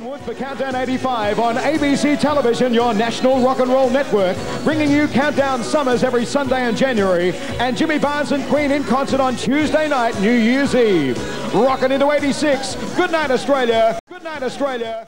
Wood for Countdown 85 on ABC Television, your national rock and roll network, bringing you Countdown Summers every Sunday in January, and Jimmy Barnes and Queen in concert on Tuesday night, New Year's Eve. Rocking into 86. Good night, Australia. Good night, Australia.